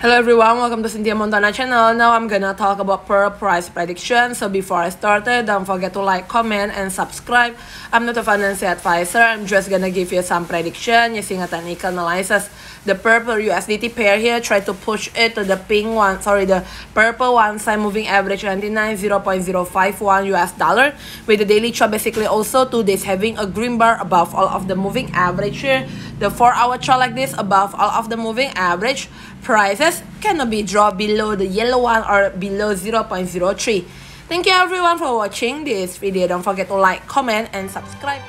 Hello everyone, welcome to Cynthia Montana channel. Now I'm gonna talk about Perl price prediction. So before I started, don't forget to like, comment, and subscribe. I'm not a financial advisor. I'm just gonna give you some prediction using a technical analysis. The purple USDT pair here, try to push it to the pink one, sorry, the purple one side moving average 29 0.051 US dollar. With the daily chart basically also two days having a green bar above all of the moving average here. The 4 hour chart like this above all of the moving average prices cannot be dropped below the yellow one or below 0.03. Thank you everyone for watching this video. Don't forget to like, comment, and subscribe.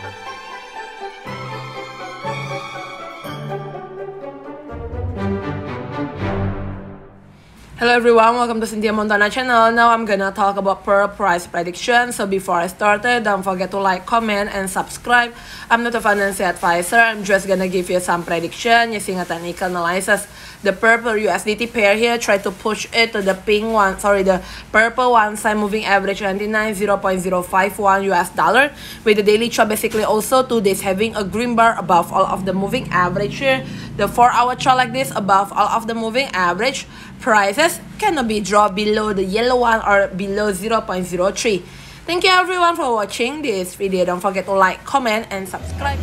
Hello everyone, welcome to Cynthia Montana channel. Now I'm gonna talk about Perl price prediction. So before I started, don't forget to like, comment, and subscribe. I'm not a financial advisor. I'm just gonna give you some prediction using a technical analysis. The purple USDT pair here, try to push it to the pink one, sorry, the purple one side moving average 29 0.051 US dollar. With the daily chart basically also two days having a green bar above all of the moving average here. The 4 hour chart like this above all of the moving average prices cannot be dropped below the yellow one or below 0.03. Thank you everyone for watching this video. Don't forget to like, comment, and subscribe.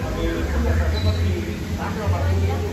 Thank you.